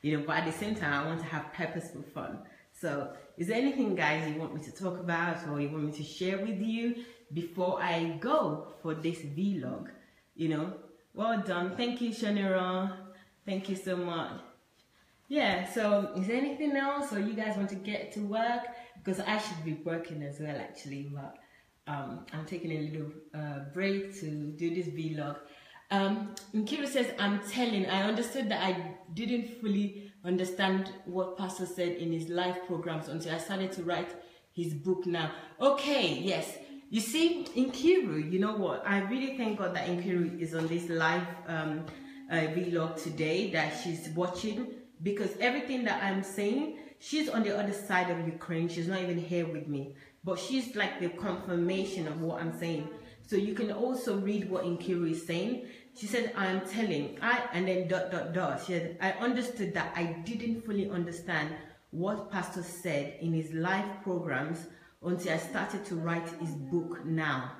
you know, but at the same time, I want to have purposeful fun. So, is there anything, guys, you want me to talk about or you want me to share with you before I go for this vlog? You know, well done. Thank you, Shanira. Thank you so much. Yeah, so is there anything else or you guys want to get to work? Because I should be working as well, actually, but um, I'm taking a little uh, break to do this vlog um, Nkiru says, I'm telling, I understood that I didn't fully understand what Pastor said in his live programs until I started to write his book now. Okay, yes. You see, Nkiru, you know what? I really thank God that Nkiru is on this live um, uh, vlog today, that she's watching, because everything that I'm saying, she's on the other side of Ukraine. She's not even here with me. But she's like the confirmation of what I'm saying. So you can also read what Nkiru is saying. She said, I am telling, I, and then dot, dot, dot. She said, I understood that I didn't fully understand what Pastor said in his live programs until I started to write his book now.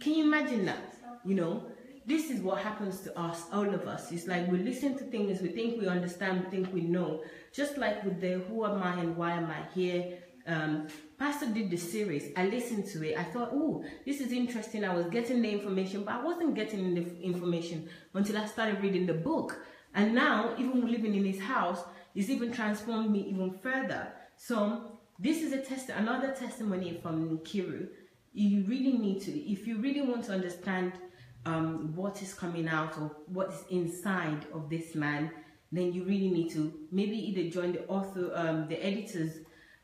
Can you imagine that? You know, this is what happens to us, all of us. It's like we listen to things, we think we understand, we think we know. Just like with the who am I and why am I here um, Pastor did the series. I listened to it. I thought, oh, this is interesting. I was getting the information, but I wasn't getting the information until I started reading the book. And now, even living in his house, it's even transformed me even further. So this is a test, another testimony from Nkiru. You really need to, if you really want to understand um, what is coming out or what is inside of this man, then you really need to maybe either join the author, um, the editors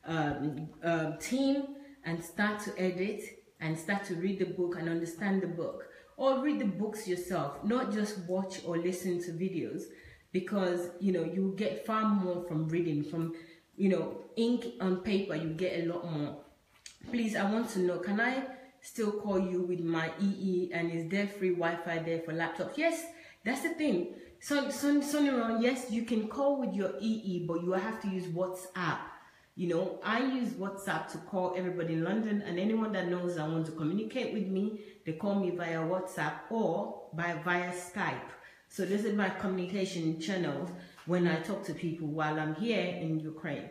um, uh, team and start to edit and start to read the book and understand the book. Or read the books yourself not just watch or listen to videos because you know you get far more from reading from you know ink on paper you get a lot more. Please i want to know can i still call you with my ee and is there free wi-fi there for laptops yes that's the thing so so yes you can call with your ee but you have to use whatsapp you know, I use WhatsApp to call everybody in London and anyone that knows I want to communicate with me, they call me via WhatsApp or by via Skype. So this is my communication channel when I talk to people while I'm here in Ukraine.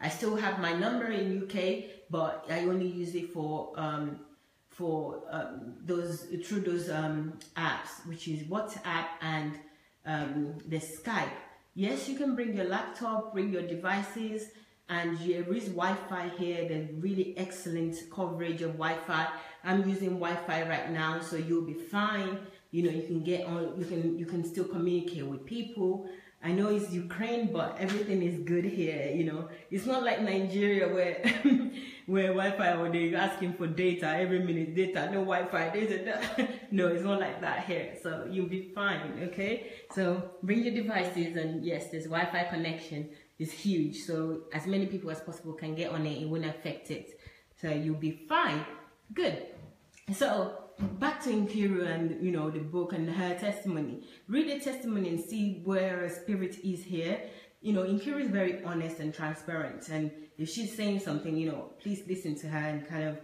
I still have my number in UK, but I only use it for um, for um, those through those um, apps, which is WhatsApp and um, the Skype. Yes, you can bring your laptop, bring your devices, and there is Wi-Fi here. There's really excellent coverage of Wi-Fi. I'm using Wi-Fi right now, so you'll be fine. You know, you can get on, you can you can still communicate with people. I know it's Ukraine, but everything is good here. You know, it's not like Nigeria where where Wi-Fi or they're asking for data every minute, data, no Wi-Fi, data. no, it's not like that here. So you'll be fine. Okay. So bring your devices, and yes, there's Wi-Fi connection is huge. So as many people as possible can get on it, it won't affect it. So you'll be fine. Good. So back to Nkiru and you know the book and her testimony. Read the testimony and see where her spirit is here. You know, Nkiru is very honest and transparent, and if she's saying something, you know, please listen to her and kind of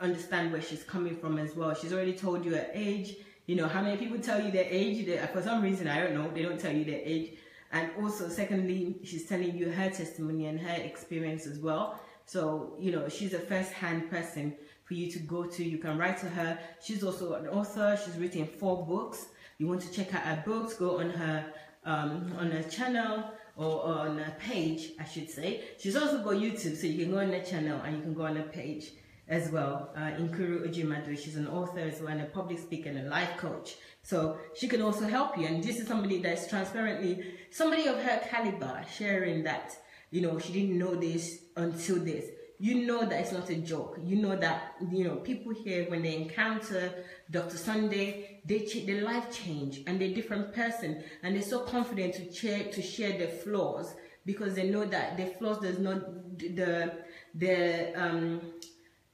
understand where she's coming from as well. She's already told you her age. You know, how many people tell you their age? For some reason, I don't know, they don't tell you their age. And also, secondly, she's telling you her testimony and her experience as well. So, you know, she's a first hand person for you to go to. You can write to her. She's also an author. She's written four books. You want to check out her books, go on her um, on her channel or on a page, I should say. She's also got YouTube, so you can go on her channel and you can go on her page. as well. Uh, Nkiru Ujimadu, she's an author as well and a public speaker and a life coach. So she can also help you. And this is somebody that's transparently, somebody of her caliber sharing that, you know, she didn't know this until this. You know that it's not a joke. You know that, you know, people here, when they encounter Dr. Sunday, they their life change and they're different person. And they're so confident to share, to share their flaws because they know that their flaws does not, the, the, um,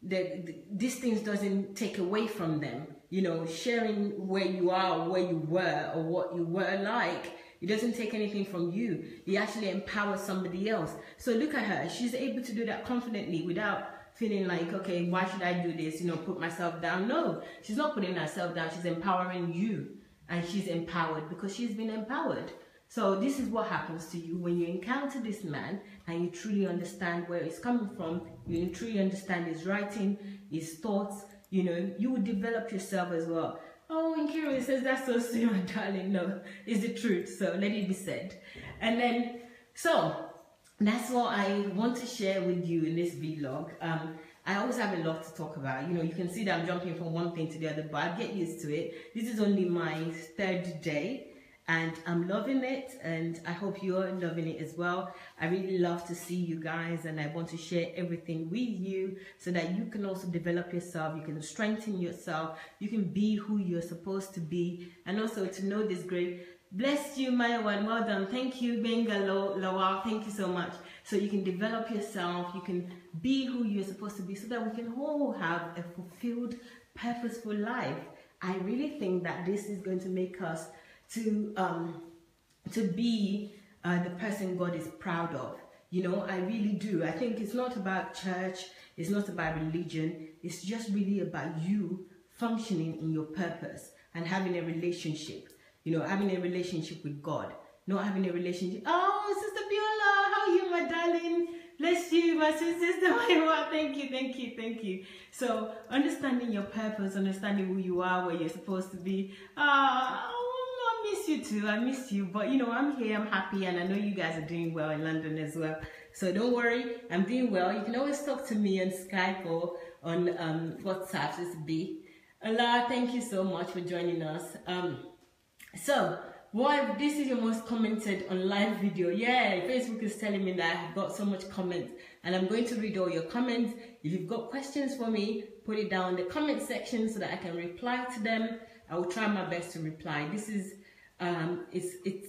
the, the, these things doesn't take away from them. You know, sharing where you are, where you were, or what you were like, it doesn't take anything from you. It actually empowers somebody else. So look at her. She's able to do that confidently without feeling like, okay, why should I do this? You know, put myself down. No, she's not putting herself down. She's empowering you. And she's empowered because she's been empowered. So this is what happens to you when you encounter this man and you truly understand where he's coming from, you truly understand his writing, his thoughts, you know, you will develop yourself as well. Oh, and Nkiru says, that's so sweet, my darling. No, it's the truth. So let it be said. And then, so that's what I want to share with you in this vlog. Um, I always have a lot to talk about. You know, you can see that I'm jumping from one thing to the other, but I get used to it. This is only my third day and I'm loving it and I hope you're loving it as well. I really love to see you guys and I want to share everything with you so that you can also develop yourself, you can strengthen yourself, you can be who you're supposed to be and also to know this great Bless you, my one. Well done. Thank you, Benga Lawal. Thank you so much. So you can develop yourself. You can be who you're supposed to be so that we can all have a fulfilled, purposeful life. I really think that this is going to make us to um, to be uh, the person God is proud of. You know, I really do. I think it's not about church, it's not about religion, it's just really about you functioning in your purpose and having a relationship. You know, having a relationship with God, not having a relationship. Oh, Sister Biola, how are you, my darling? Bless you, my sister. Thank you, thank you, thank you. So, understanding your purpose, understanding who you are, where you're supposed to be. Ah, oh, miss you too. I miss you. But you know, I'm here, I'm happy, and I know you guys are doing well in London as well. So don't worry, I'm doing well. You can always talk to me on Skype or on um, WhatsApp. This B. Allah, thank you so much for joining us. Um, so, why this is your most commented on live video. Yeah, Facebook is telling me that I've got so much comments and I'm going to read all your comments. If you've got questions for me, put it down in the comment section so that I can reply to them. I will try my best to reply. This is um, it's, it's,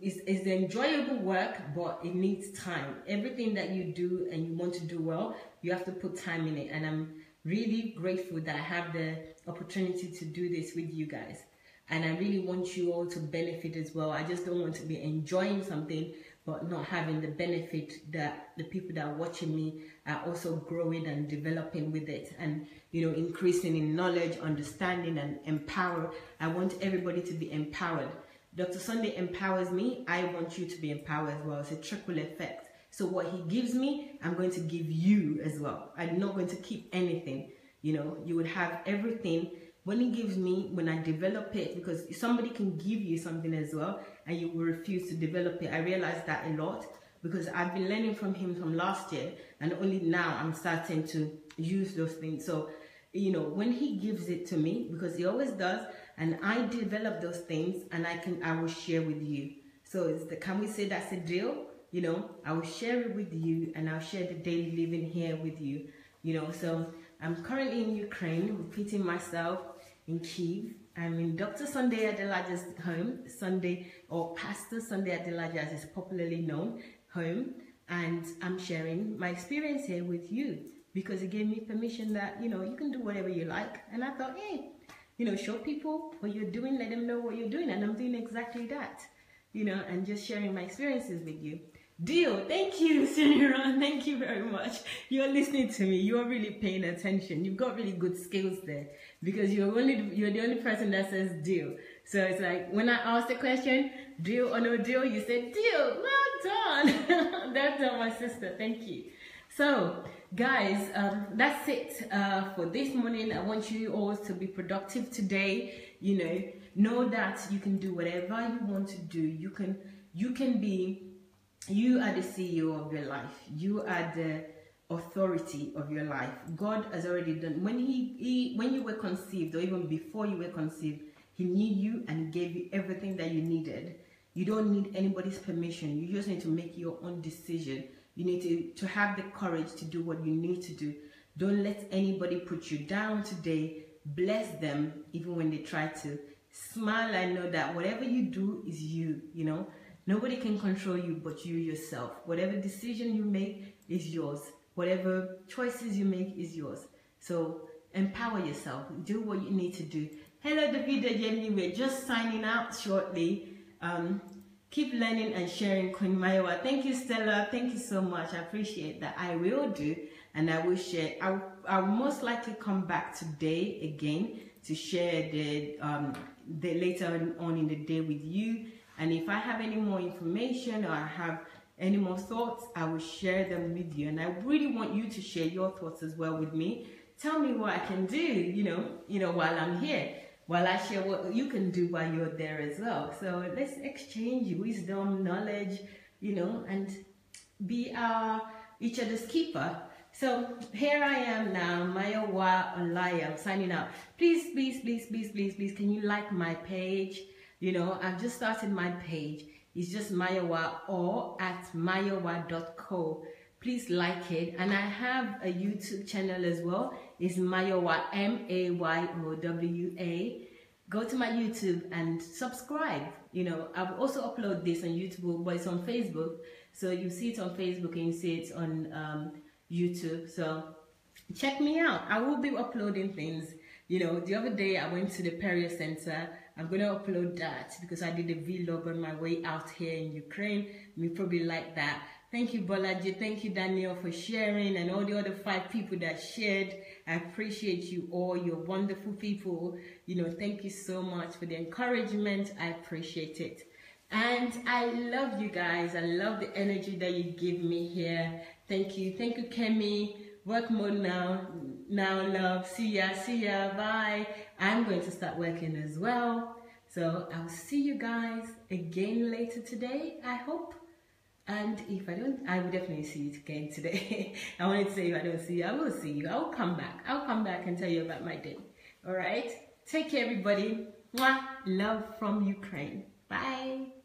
it's, it's enjoyable work, but it needs time. Everything that you do and you want to do well, you have to put time in it. And I'm really grateful that I have the opportunity to do this with you guys. And I really want you all to benefit as well. I just don't want to be enjoying something but not having the benefit that the people that are watching me are also growing and developing with it and you know increasing in knowledge understanding and empower i want everybody to be empowered Dr. Sunday empowers me. I want you to be empowered as well. It's a trickle effect. So what he gives me, I'm going to give you as well. I'm not going to keep anything. You know, you would have everything when he gives me, when I develop it, because somebody can give you something as well and you will refuse to develop it. I realize that a lot because I've been learning from him from last year and only now I'm starting to use those things. So, you know, when he gives it to me, because he always does, and I develop those things and I can I will share with you. So is the, can we say that's a deal? You know, I will share it with you and I'll share the daily living here with you. You know, so I'm currently in Ukraine, repeating myself in Kiev. I'm in Dr. Sunday Adelaja's home, Sunday, or Pastor Sunday Adelaja as is popularly known, home. And I'm sharing my experience here with you because it gave me permission that, you know, you can do whatever you like. And I thought, hey, you know, show people what you're doing, let them know what you're doing. And I'm doing exactly that, you know, and just sharing my experiences with you. Deal. Thank you, Senora. Thank you very much. You're listening to me. You're really paying attention. You've got really good skills there because you're only you're the only person that says deal. So it's like when I asked the question, deal or no deal, you said deal. Well done. That's done, my sister. Thank you. So guys um, that's it uh, for this morning i want you all to be productive today you know know that you can do whatever you want to do you can you can be you are the ceo of your life you are the authority of your life. God has already done when he, he when you were conceived or even before you were conceived, he knew you and gave you everything that you needed. You don't need anybody's permission. You just need to make your own decision. You need to, to have the courage to do what you need to do. Don't let anybody put you down today. Bless them even when they try to. Smile and know that whatever you do is you, you know. Nobody can control you but you yourself. Whatever decision you make is yours. Whatever choices you make is yours. So empower yourself. Do what you need to do. Hello, David Jenny. We're just signing out shortly. Um, keep learning and sharing Queen. Thank you, Stella. Thank you so much. I appreciate that. I will do and I will share. I'll, I'll most likely come back today again to share the, um, the later on in the day with you. And if I have any more information or I have any more thoughts, I will share them with you. And I really want you to share your thoughts as well with me. Tell me what I can do, you know, you know, while I'm here. While I share what you can do while you're there as well. So let's exchange wisdom, knowledge, you know, and be our each other's keeper. So here I am now, Mayowa Olaya. I'm signing out. Please, please, please, please, please, please, can you like my page? You know, I've just started my page. It's just Mayowa or at mayowa.co. Please like it. And I have a YouTube channel as well. It's Mayowa, M-A-Y-O-W-A. Go to my YouTube and subscribe. You know, I've also upload this on YouTube, but it's on Facebook. So you see it on Facebook and you see it on um, YouTube. So check me out. I will be uploading things. You know, the other day I went to the Peria Center. I'm going to upload that because I did a vlog on my way out here in Ukraine. You probably like that. Thank you, Bolaji. Thank you, Daniel, for sharing and all the other five people that shared. I appreciate you all. You're wonderful people. You know, thank you so much for the encouragement. I appreciate it. And I love you guys. I love the energy that you give me here. Thank you. Thank you, Kemi. Work mode now. Now, love. See ya. See ya. Bye. I'm going to start working as well. So I'll see you guys again later today, I hope. And if I don't, I will definitely see you again today. I wanted to say if I don't see you, I will see you. I'll come back. I'll come back and tell you about my day. All right? Take care, everybody. Mwah. Love from Ukraine. Bye.